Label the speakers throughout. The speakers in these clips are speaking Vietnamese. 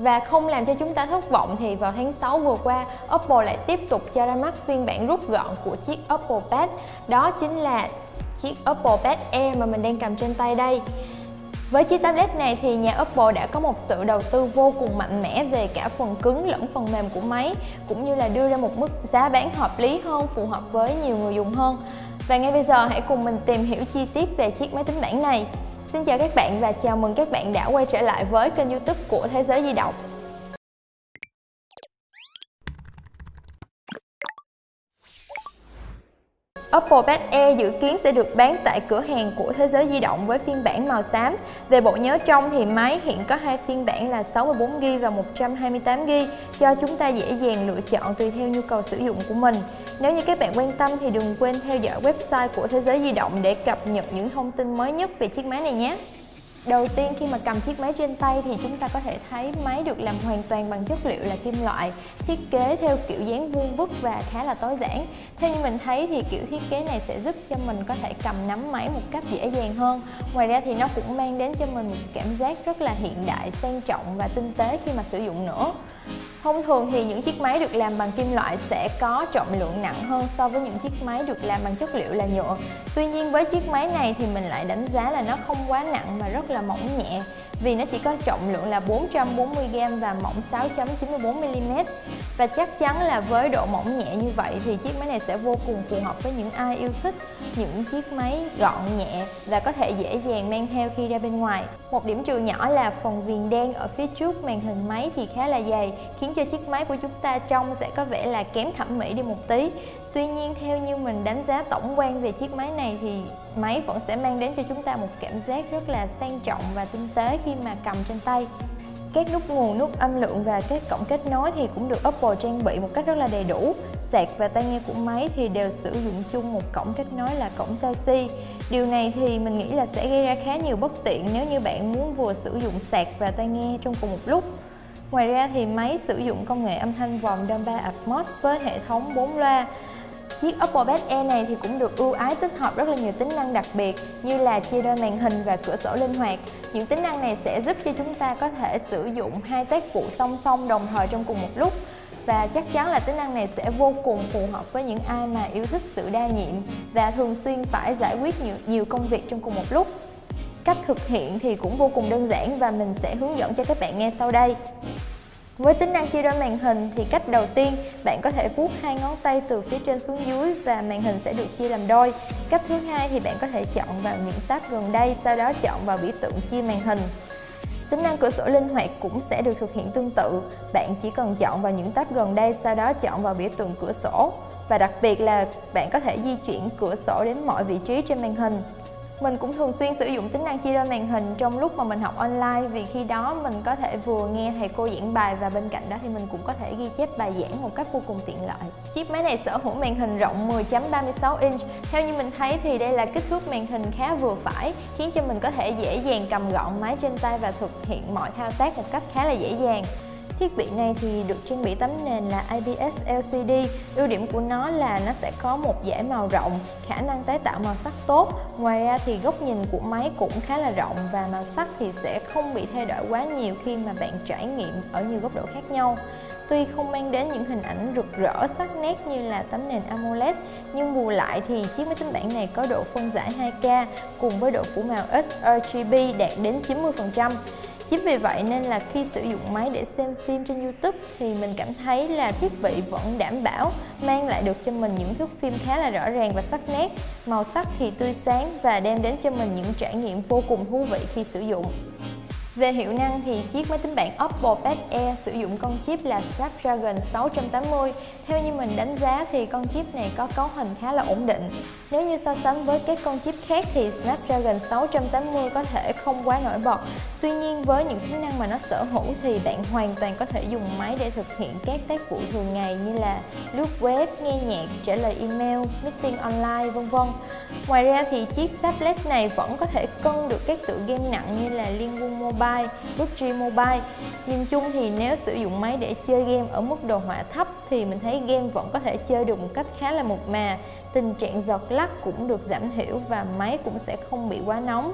Speaker 1: Và không làm cho chúng ta thất vọng thì vào tháng 6 vừa qua, Oppo lại tiếp tục cho ra mắt phiên bản rút gọn của chiếc Oppo Pad. Đó chính là chiếc Oppo Pad Air mà mình đang cầm trên tay đây. Với chiếc tablet này thì nhà Oppo đã có một sự đầu tư vô cùng mạnh mẽ về cả phần cứng lẫn phần mềm của máy cũng như là đưa ra một mức giá bán hợp lý hơn, phù hợp với nhiều người dùng hơn. Và ngay bây giờ hãy cùng mình tìm hiểu chi tiết về chiếc máy tính bảng này. Xin chào các bạn và chào mừng các bạn đã quay trở lại với kênh youtube của Thế giới di động. Oppo Pad Air dự kiến sẽ được bán tại cửa hàng của Thế giới di động với phiên bản màu xám. Về bộ nhớ trong thì máy hiện có hai phiên bản là 64GB và 128GB cho chúng ta dễ dàng lựa chọn tùy theo nhu cầu sử dụng của mình. Nếu như các bạn quan tâm thì đừng quên theo dõi website của Thế giới di động để cập nhật những thông tin mới nhất về chiếc máy này nhé. Đầu tiên khi mà cầm chiếc máy trên tay thì chúng ta có thể thấy máy được làm hoàn toàn bằng chất liệu là kim loại Thiết kế theo kiểu dáng vuông vức và khá là tối giản. Theo như mình thấy thì kiểu thiết kế này sẽ giúp cho mình có thể cầm nắm máy một cách dễ dàng hơn. Ngoài ra thì nó cũng mang đến cho mình một cảm giác rất là hiện đại, sang trọng và tinh tế khi mà sử dụng nữa. Thông thường thì những chiếc máy được làm bằng kim loại sẽ có trọng lượng nặng hơn so với những chiếc máy được làm bằng chất liệu là nhựa. Tuy nhiên với chiếc máy này thì mình lại đánh giá là nó không quá nặng mà rất là mỏng nhẹ vì nó chỉ có trọng lượng là 440g và mỏng 6.94mm và chắc chắn là với độ mỏng nhẹ như vậy thì chiếc máy này sẽ vô cùng phù hợp với những ai yêu thích những chiếc máy gọn nhẹ và có thể dễ dàng mang theo khi ra bên ngoài. Một điểm trừ nhỏ là phần viền đen ở phía trước màn hình máy thì khá là dày, khiến cho chiếc máy của chúng ta trông sẽ có vẻ là kém thẩm mỹ đi một tí. Tuy nhiên theo như mình đánh giá tổng quan về chiếc máy này thì máy vẫn sẽ mang đến cho chúng ta một cảm giác rất là sang trọng và tinh tế khi mà cầm trên tay các nút nguồn, nút âm lượng và các cổng kết nối thì cũng được Oppo trang bị một cách rất là đầy đủ. Sạc và tai nghe của máy thì đều sử dụng chung một cổng kết nối là cổng Type-C. Điều này thì mình nghĩ là sẽ gây ra khá nhiều bất tiện nếu như bạn muốn vừa sử dụng sạc và tai nghe trong cùng một lúc. Ngoài ra thì máy sử dụng công nghệ âm thanh vòng Dolby Atmos với hệ thống 4 loa Chiếc Oppo Pad Air này thì cũng được ưu ái tích hợp rất là nhiều tính năng đặc biệt như là chia đôi màn hình và cửa sổ linh hoạt. Những tính năng này sẽ giúp cho chúng ta có thể sử dụng hai tác vụ song song đồng thời trong cùng một lúc và chắc chắn là tính năng này sẽ vô cùng phù hợp với những ai mà yêu thích sự đa nhiệm và thường xuyên phải giải quyết nhiều, nhiều công việc trong cùng một lúc. Cách thực hiện thì cũng vô cùng đơn giản và mình sẽ hướng dẫn cho các bạn nghe sau đây. Với tính năng chia đôi màn hình thì cách đầu tiên bạn có thể vuốt hai ngón tay từ phía trên xuống dưới và màn hình sẽ được chia làm đôi. Cách thứ hai thì bạn có thể chọn vào những tab gần đây, sau đó chọn vào biểu tượng chia màn hình. Tính năng cửa sổ linh hoạt cũng sẽ được thực hiện tương tự. Bạn chỉ cần chọn vào những tab gần đây, sau đó chọn vào biểu tượng cửa sổ. Và đặc biệt là bạn có thể di chuyển cửa sổ đến mọi vị trí trên màn hình. Mình cũng thường xuyên sử dụng tính năng chia đôi màn hình trong lúc mà mình học online, vì khi đó mình có thể vừa nghe thầy cô giảng bài và bên cạnh đó thì mình cũng có thể ghi chép bài giảng một cách vô cùng tiện lợi. Chiếc máy này sở hữu màn hình rộng 10.36 inch. Theo như mình thấy thì đây là kích thước màn hình khá vừa phải, khiến cho mình có thể dễ dàng cầm gọn máy trên tay và thực hiện mọi thao tác một cách khá là dễ dàng. Thiết bị này thì được trang bị tấm nền là IPS LCD. Ưu điểm của nó là nó sẽ có một dải màu rộng, khả năng tái tạo màu sắc tốt. Ngoài ra thì góc nhìn của máy cũng khá là rộng và màu sắc thì sẽ không bị thay đổi quá nhiều khi mà bạn trải nghiệm ở nhiều góc độ khác nhau. Tuy không mang đến những hình ảnh rực rỡ sắc nét như là tấm nền AMOLED, nhưng bù lại thì chiếc máy tính bảng này có độ phân giải 2K cùng với độ phủ màu sRGB đạt đến 90%. Chính vì vậy nên là khi sử dụng máy để xem phim trên YouTube thì mình cảm thấy là thiết bị vẫn đảm bảo mang lại được cho mình những thước phim khá là rõ ràng và sắc nét, màu sắc thì tươi sáng và đem đến cho mình những trải nghiệm vô cùng thú vị khi sử dụng. Về hiệu năng thì chiếc máy tính bảng Oppo Pad Air sử dụng con chip là Snapdragon 680. Theo như mình đánh giá thì con chip này có cấu hình khá là ổn định. Nếu như so sánh với các con chip khác thì Snapdragon 680 có thể không quá nổi bật. Tuy nhiên với những tính năng mà nó sở hữu thì bạn hoàn toàn có thể dùng máy để thực hiện các tác vụ thường ngày như là lướt web, nghe nhạc, trả lời email, meeting online vân vân. Ngoài ra thì chiếc tablet này vẫn có thể cân được các tựa game nặng như là Liên Quân Mobile Mobile, PUBG Mobile. Nhìn chung thì nếu sử dụng máy để chơi game ở mức đồ họa thấp thì mình thấy game vẫn có thể chơi được một cách khá là mượt mà. Tình trạng giọt lắc cũng được giảm thiểu và máy cũng sẽ không bị quá nóng.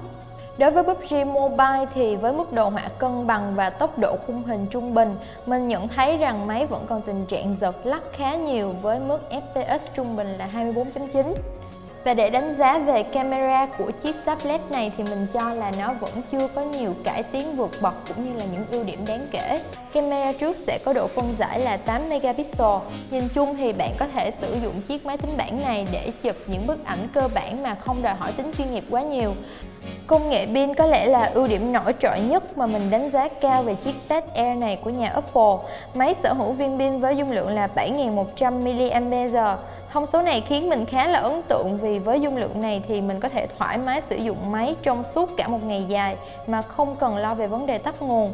Speaker 1: Đối với PUBG Mobile thì với mức đồ họa cân bằng và tốc độ khung hình trung bình, mình nhận thấy rằng máy vẫn còn tình trạng giật lắc khá nhiều với mức FPS trung bình là 24.9. Và để đánh giá về camera của chiếc tablet này thì mình cho là nó vẫn chưa có nhiều cải tiến vượt bậc cũng như là những ưu điểm đáng kể. Camera trước sẽ có độ phân giải là 8 megapixel. Nhìn chung thì bạn có thể sử dụng chiếc máy tính bảng này để chụp những bức ảnh cơ bản mà không đòi hỏi tính chuyên nghiệp quá nhiều. Công nghệ pin có lẽ là ưu điểm nổi trội nhất mà mình đánh giá cao về chiếc Pad Air này của nhà Apple. Máy sở hữu viên pin với dung lượng là 7100 mAh. Thông số này khiến mình khá là ấn tượng vì với dung lượng này thì mình có thể thoải mái sử dụng máy trong suốt cả một ngày dài mà không cần lo về vấn đề tắt nguồn.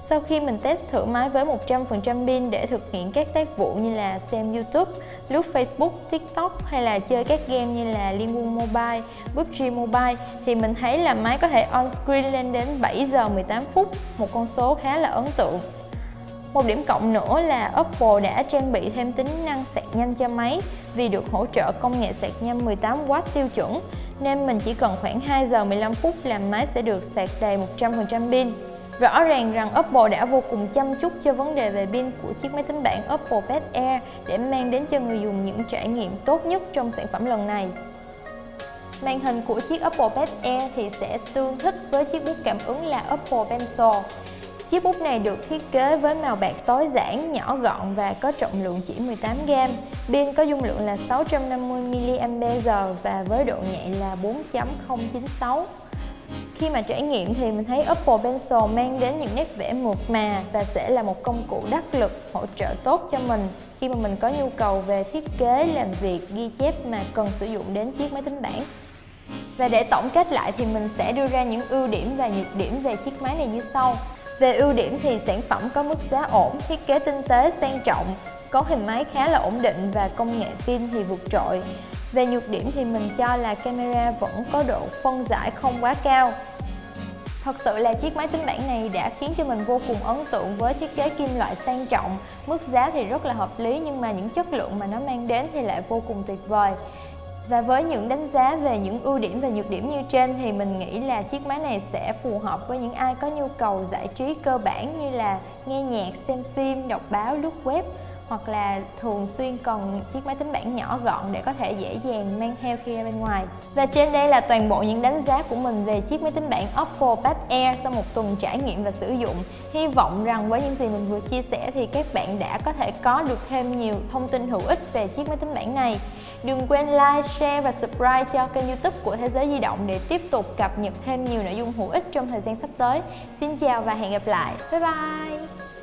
Speaker 1: Sau khi mình test thử máy với 100% pin để thực hiện các tác vụ như là xem YouTube, lướt Facebook, TikTok hay là chơi các game như là Liên quân Mobile, PUBG Mobile thì mình thấy là máy có thể on screen lên đến 7 giờ 18 phút, một con số khá là ấn tượng. Một điểm cộng nữa là Oppo đã trang bị thêm tính năng sạc nhanh cho máy vì được hỗ trợ công nghệ sạc nhanh 18W tiêu chuẩn nên mình chỉ cần khoảng 2 giờ 15 phút là máy sẽ được sạc đầy 100% pin. Rõ ràng rằng Oppo đã vô cùng chăm chút cho vấn đề về pin của chiếc máy tính bảng Oppo Pad Air để mang đến cho người dùng những trải nghiệm tốt nhất trong sản phẩm lần này. Màn hình của chiếc Oppo Pad Air thì sẽ tương thích với chiếc bút cảm ứng là Oppo Pencil. Chiếc bút này được thiết kế với màu bạc tối giản, nhỏ gọn và có trọng lượng chỉ 18g. Pin có dung lượng là 650 mAh và với độ nhạy là 4.096. Khi mà trải nghiệm thì mình thấy Apple Pencil mang đến những nét vẽ mượt mà và sẽ là một công cụ đắc lực hỗ trợ tốt cho mình khi mà mình có nhu cầu về thiết kế, làm việc, ghi chép mà cần sử dụng đến chiếc máy tính bảng. Và để tổng kết lại thì mình sẽ đưa ra những ưu điểm và nhược điểm về chiếc máy này như sau. Về ưu điểm thì sản phẩm có mức giá ổn, thiết kế tinh tế, sang trọng, cấu hình máy khá là ổn định và công nghệ pin thì vượt trội. Về nhược điểm thì mình cho là camera vẫn có độ phân giải không quá cao. Thật sự là chiếc máy tính bảng này đã khiến cho mình vô cùng ấn tượng với thiết kế kim loại sang trọng Mức giá thì rất là hợp lý nhưng mà những chất lượng mà nó mang đến thì lại vô cùng tuyệt vời và với những đánh giá về những ưu điểm và nhược điểm như trên thì mình nghĩ là chiếc máy này sẽ phù hợp với những ai có nhu cầu giải trí cơ bản như là nghe nhạc, xem phim, đọc báo, lướt web hoặc là thường xuyên cần chiếc máy tính bảng nhỏ gọn để có thể dễ dàng mang theo khi ra bên ngoài. Và trên đây là toàn bộ những đánh giá của mình về chiếc máy tính bảng Oppo Pad Air sau một tuần trải nghiệm và sử dụng. Hy vọng rằng với những gì mình vừa chia sẻ thì các bạn đã có thể có được thêm nhiều thông tin hữu ích về chiếc máy tính bảng này. Đừng quên like, share và subscribe cho kênh youtube của Thế giới di động để tiếp tục cập nhật thêm nhiều nội dung hữu ích trong thời gian sắp tới. Xin chào và hẹn gặp lại. Bye bye!